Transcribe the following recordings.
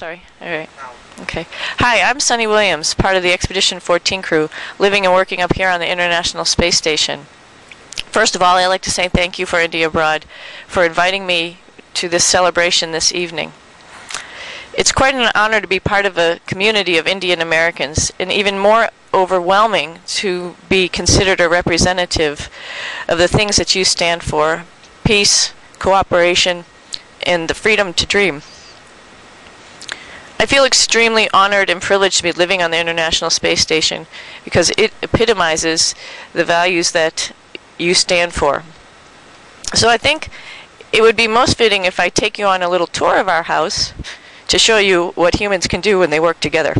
Sorry. All right. Okay. Hi, I'm Sunny Williams, part of the Expedition 14 crew, living and working up here on the International Space Station. First of all, I'd like to say thank you for India Abroad for inviting me to this celebration this evening. It's quite an honor to be part of a community of Indian Americans, and even more overwhelming to be considered a representative of the things that you stand for peace, cooperation, and the freedom to dream. I feel extremely honored and privileged to be living on the International Space Station because it epitomizes the values that you stand for. So I think it would be most fitting if I take you on a little tour of our house to show you what humans can do when they work together.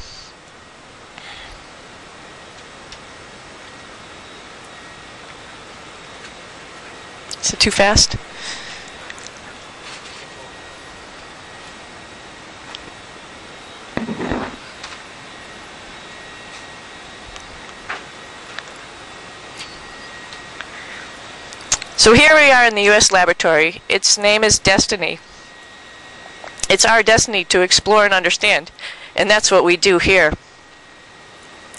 Is it too fast? So here we are in the U.S. laboratory. Its name is Destiny. It's our destiny to explore and understand, and that's what we do here.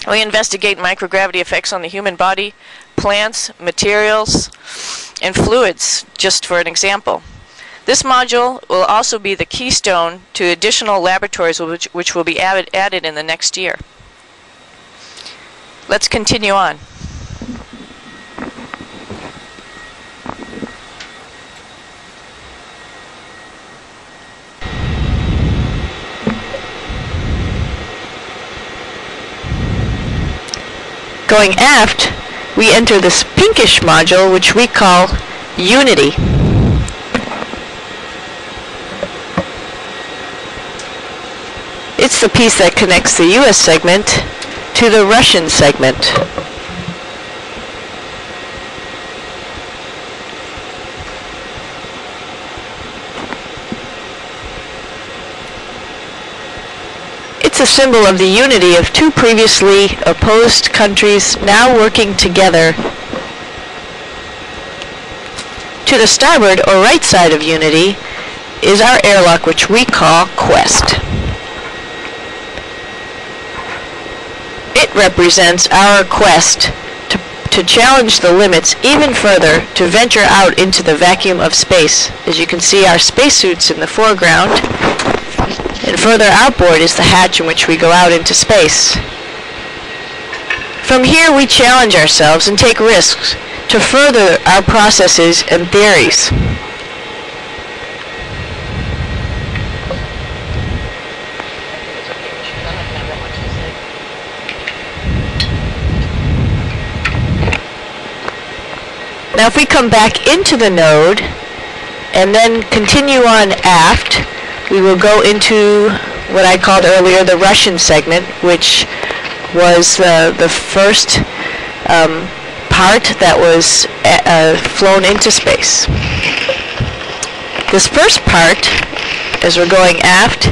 We investigate microgravity effects on the human body, plants, materials, and fluids, just for an example. This module will also be the keystone to additional laboratories which, which will be added, added in the next year. Let's continue on. Going aft, we enter this pinkish module, which we call Unity. It's the piece that connects the US segment to the Russian segment. A symbol of the unity of two previously opposed countries now working together. To the starboard or right side of unity is our airlock which we call Quest. It represents our quest to, to challenge the limits even further to venture out into the vacuum of space. As you can see our spacesuits in the foreground and further outboard is the hatch in which we go out into space. From here we challenge ourselves and take risks to further our processes and theories. Now if we come back into the node and then continue on aft, we will go into what I called earlier the Russian segment, which was uh, the first um, part that was uh, flown into space. This first part, as we're going aft,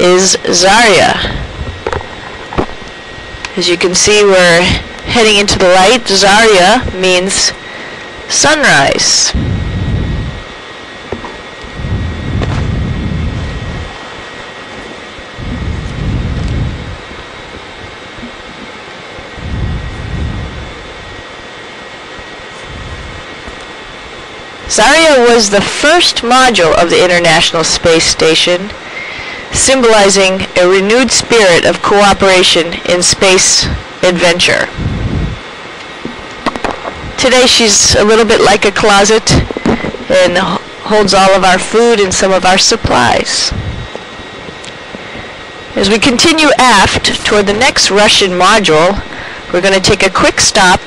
is Zarya. As you can see, we're heading into the light. Zarya means sunrise. Zarya was the first module of the International Space Station, symbolizing a renewed spirit of cooperation in space adventure. Today she's a little bit like a closet and holds all of our food and some of our supplies. As we continue aft toward the next Russian module, we're going to take a quick stop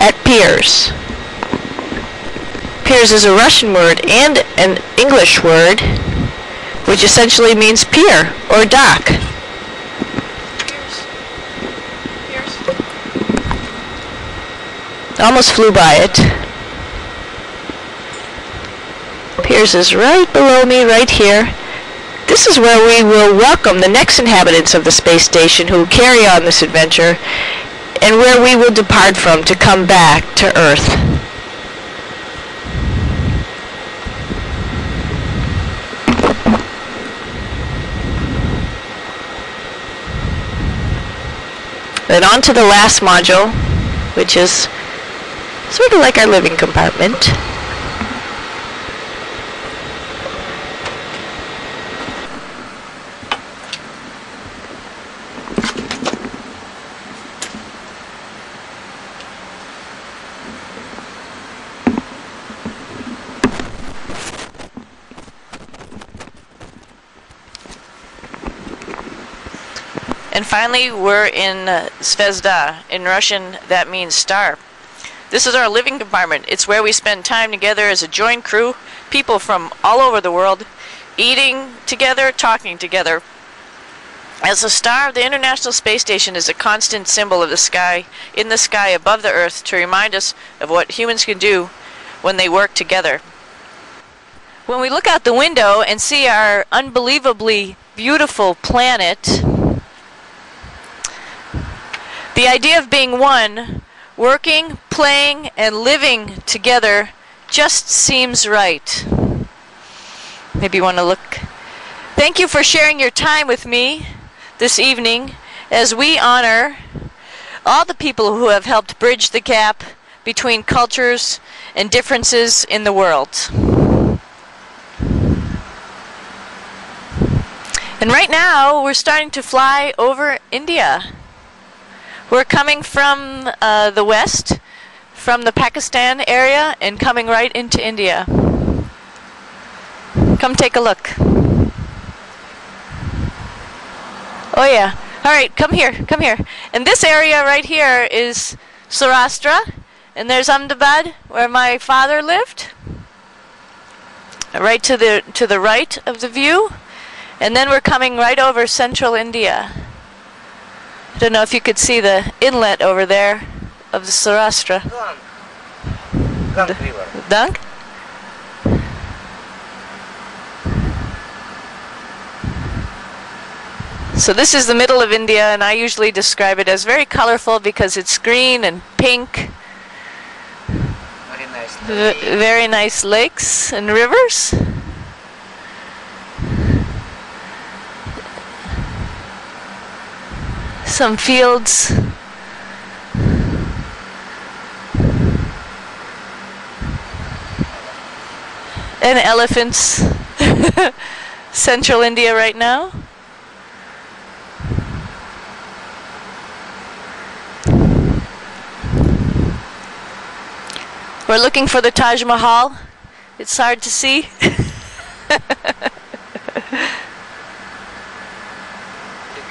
at Pirs. Pirs is a Russian word and an English word, which essentially means pier or dock. Almost flew by it. Pirs is right below me, right here. This is where we will welcome the next inhabitants of the space station who carry on this adventure, and where we will depart from to come back to Earth. Then on to the last module, which is sort of like our living compartment. And finally, we're in uh, Zvezda. In Russian, that means star. This is our living compartment. It's where we spend time together as a joint crew, people from all over the world, eating together, talking together. As the star of the International Space Station is a constant symbol of the sky, in the sky above the Earth, to remind us of what humans can do when they work together. When we look out the window and see our unbelievably beautiful planet, the idea of being one, working, playing, and living together just seems right. Maybe you want to look. Thank you for sharing your time with me this evening as we honor all the people who have helped bridge the gap between cultures and differences in the world. And right now, we're starting to fly over India. We're coming from uh, the west, from the Pakistan area, and coming right into India. Come take a look. Oh yeah. All right, come here, come here. And this area right here is Saurashtra, and there's Ahmedabad, where my father lived. Right to the to the right of the view, and then we're coming right over central India. I don't know if you could see the inlet over there of the Saurashtra. Gang. Gang River. Dunk? So this is the middle of India, and I usually describe it as very colorful because it's green and pink. Very nice. Very nice lakes and rivers. Some fields. And elephants. Central India right now. We're looking for the Taj Mahal. It's hard to see.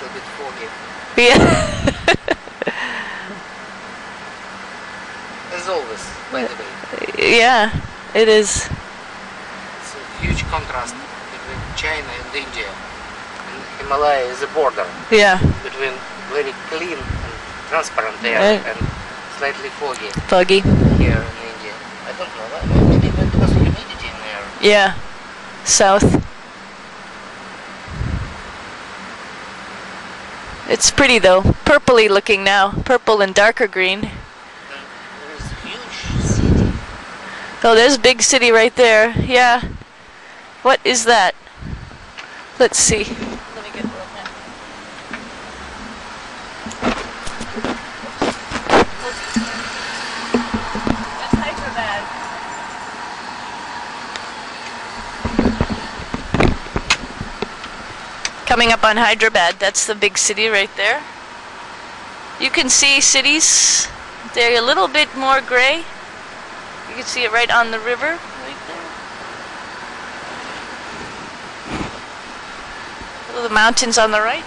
Little bit foggy. yeah. As always, by the way. yeah, it is. It's a huge contrast between China and India. And Himalaya is a border Yeah, between very clean and transparent air Right. and slightly foggy foggy. here in India. I don't know. Maybe because humidity in there. Yeah, south. It's pretty though. Purpley looking now. Purple and darker green. Oh, there's a big city right there. Yeah. What is that? Let's see. Let me get a little pen. That's Hyderabad. Coming up on Hyderabad, that's the big city right there. You can see cities. They're a little bit more gray. You can see it right on the river, right there. The mountains on the right.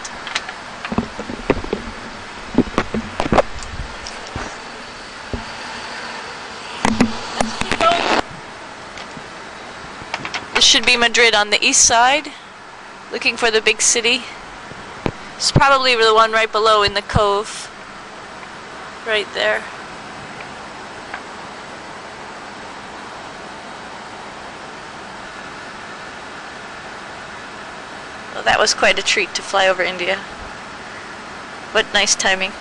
This should be Madras on the east side, looking for the big city. It's probably the one right below in the cove. Right there. Well, that was quite a treat to fly over India. What nice timing.